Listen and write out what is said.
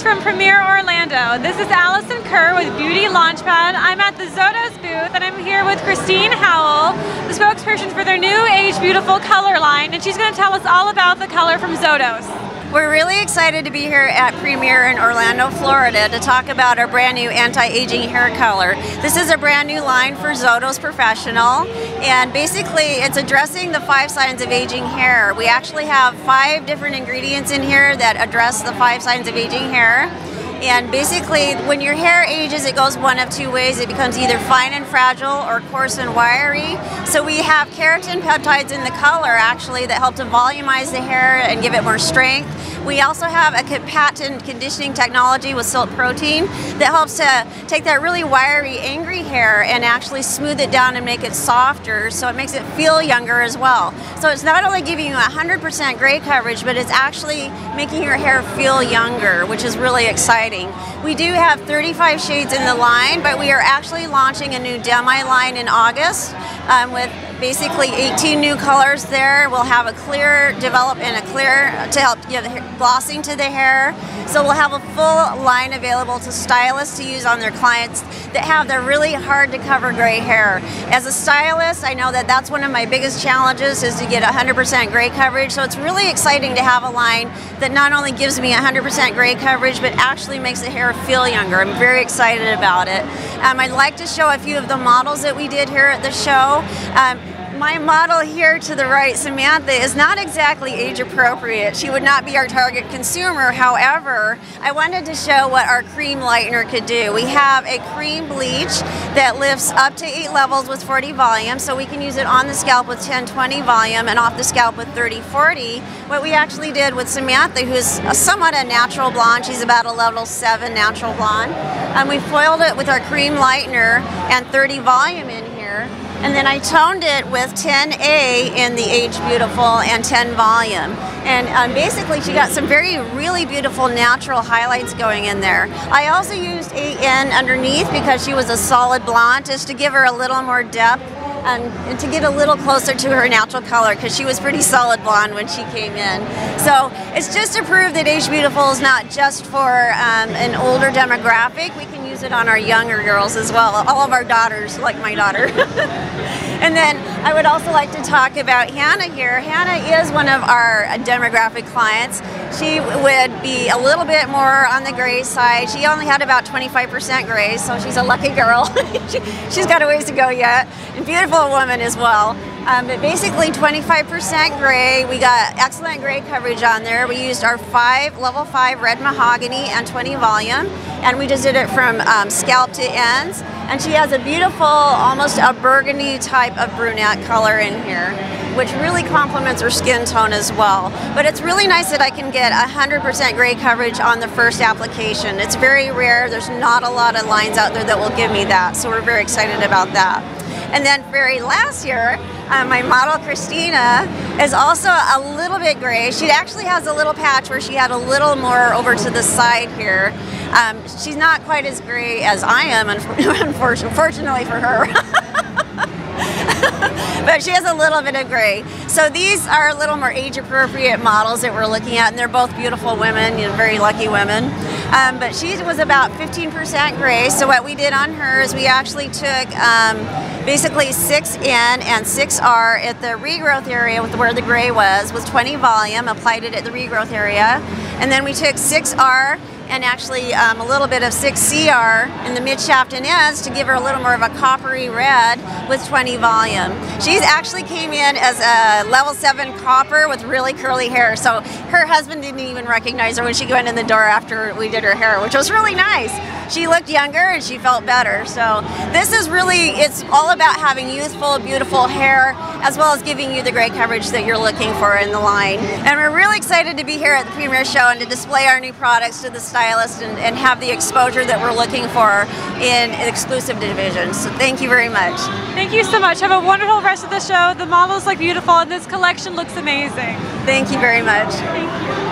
from Premiere Orlando. This is Alyson Kerr with Beauty Launchpad. I'm at the Zotos booth and I'm here with Christine Howell, the spokesperson for their new Age Beautiful color line, and she's going to tell us all about the color from Zotos. We're really excited to be here at Premiere in Orlando, Florida to talk about our brand new anti-aging hair color. This is a brand new line for Zotos Professional and basically it's addressing the five signs of aging hair. We actually have five different ingredients in here that address the five signs of aging hair. And basically, when your hair ages, it goes one of two ways. It becomes either fine and fragile or coarse and wiry. So we have keratin peptides in the color actually that help to volumize the hair and give it more strength. We also have a patent conditioning technology with Silk Protein that helps to take that really wiry, angry hair and actually smooth it down and make it softer so it makes it feel younger as well. So it's not only giving you 100% gray coverage, but it's actually making your hair feel younger, which is really exciting. We do have 35 shades in the line, but we are actually launching a new demi line in August um, with basically 18 new colors there. We'll have a clear develop and a clear to help give the glossing to the hair. So we'll have a full line available to stylists to use on their clients that have their really hard to cover gray hair. As a stylist, I know that that's one of my biggest challenges is to get 100% gray coverage. So it's really exciting to have a line that not only gives me 100% gray coverage, but actually makes the hair feel younger. I'm very excited about it. Um, I'd like to show a few of the models that we did here at the show. Um, my model here to the right, Samantha, is not exactly age appropriate. She would not be our target consumer. However, I wanted to show what our cream lightener could do. We have a cream bleach that lifts up to 8 levels with 40 volume, so we can use it on the scalp with 10, 20 volume and off the scalp with 30, 40. What we actually did with Samantha, who's a somewhat a natural blonde, she's about a level 7 natural blonde, and we foiled it with our cream lightener and 30 volume in here and then I toned it with 10A in the Age Beautiful and 10 volume. And um, basically she got some very, really beautiful natural highlights going in there. I also used AN underneath because she was a solid blonde just to give her a little more depth and, and, to get a little closer to her natural color because she was pretty solid blonde when she came in. So it's just to prove that Age Beautiful is not just for um, an older demographic. We can use it on our younger girls as well. All of our daughters, like my daughter. and then I would also like to talk about Hannah here. Hannah is one of our demographic clients. She would be a little bit more on the gray side. She only had about 25% gray, so she's a lucky girl. she, has got a ways to go yet. And beautiful woman as well. Um, but basically 25% gray. We got excellent gray coverage on there. We used our five level five red mahogany and 20 volume, and we just did it from um, scalp to ends. And she has a beautiful, almost a burgundy type of brunette color in here, which really complements her skin tone as well. But it's really nice that I can get 100% gray coverage on the first application. It's very rare. There's not a lot of lines out there that will give me that, so we're very excited about that. And then very last year, uh, my model Christina is also a little bit gray. She actually has a little patch where she had a little more over to the side here. Um, she's not quite as gray as I am, unfortunately for her. but she has a little bit of gray. So these are a little more age appropriate models that we're looking at, and they're both beautiful women, you know, very lucky women. Um, but she was about 15% gray. So what we did on her is we actually took um, basically 6N and 6R at the regrowth area with where the gray was, was 20 volume, applied it at the regrowth area. And then we took 6R and actually um, a little bit of 6CR in the mid shaft and ends to give her a little more of a coppery red with 20 volume. She's actually came in as a level 7 copper with really curly hair, so her husband didn't even recognize her when she went in the door after we did her hair, which was really nice she looked younger and she felt better. So this is really, it's all about having youthful, beautiful hair, as well as giving you the great coverage that you're looking for in the line. And we're really excited to be here at the premiere Show and to display our new products to the stylist and, and have the exposure that we're looking for in exclusive divisions. So thank you very much. Thank you so much. Have a wonderful rest of the show. The models look beautiful and this collection looks amazing. Thank you very much. Thank you.